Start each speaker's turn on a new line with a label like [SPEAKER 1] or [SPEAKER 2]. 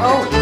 [SPEAKER 1] Oh.